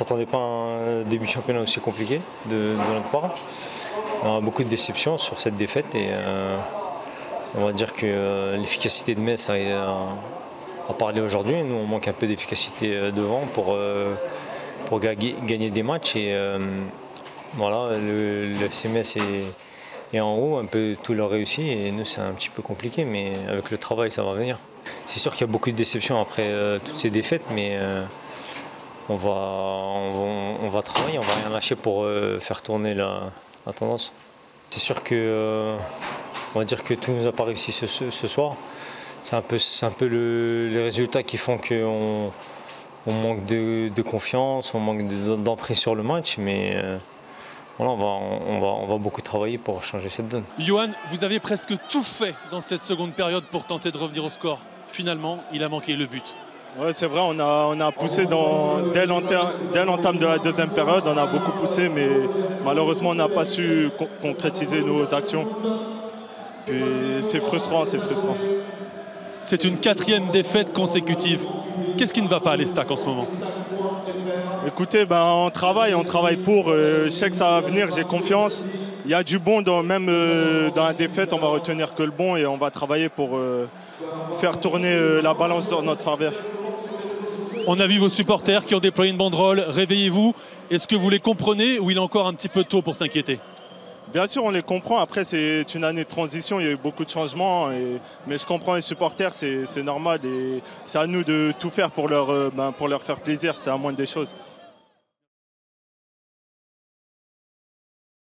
s'attendait pas à un début de championnat aussi compliqué de, de notre part. On a beaucoup de déceptions sur cette défaite et euh, on va dire que euh, l'efficacité de Metz a, a parlé aujourd'hui. Nous, on manque un peu d'efficacité euh, devant pour, euh, pour gagner, des matchs. Et euh, voilà, le, le FC Metz est, est en haut, un peu tout leur réussi. Et nous, c'est un petit peu compliqué, mais avec le travail, ça va venir. C'est sûr qu'il y a beaucoup de déceptions après euh, toutes ces défaites, mais euh, on, va, on, on va travailler, on va rien lâcher pour euh, faire tourner la, tendance. C'est sûr que euh, on va dire que tout nous a pas réussi ce, soir. C'est un peu, les résultats qui font qu'on on manque de, confiance, on manque de- d'emprise sur le match, mais euh, voilà, on, va, on, va, on va beaucoup travailler pour changer cette donne. Johan, vous avez presque tout fait dans cette seconde période pour tenter de revenir au score. Finalement, il a manqué le but. Ouais, c'est vrai, on a, on a poussé dans, dès l'entame de la deuxième période, on a beaucoup poussé, mais malheureusement, on n'a pas su con- concrétiser nos actions. C'est frustrant, c'est frustrant. C'est une quatrième défaite consécutive. Qu'est-ce qui ne va pas à l'Estac en ce moment? Écoutez, ben, on travaille, on travaille pour. euh, je sais que ça va venir, j'ai confiance. Il y a du bon, dans, même euh, dans la défaite, on va retenir que le bon et on va travailler pour euh, faire tourner euh, la balance dans notre faveur. On a vu vos supporters qui ont déployé une banderole. Réveillez-vous. Est-ce que vous les comprenez ou il est encore un petit peu tôt pour s'inquiéter? Bien sûr, on les comprend. Après, c'est une année de transition, il y a eu beaucoup de changements. et- mais je comprends les supporters, c'est normal. Et c'est à nous de tout faire pour leur, ben, pour leur faire plaisir. C'est à moins des choses.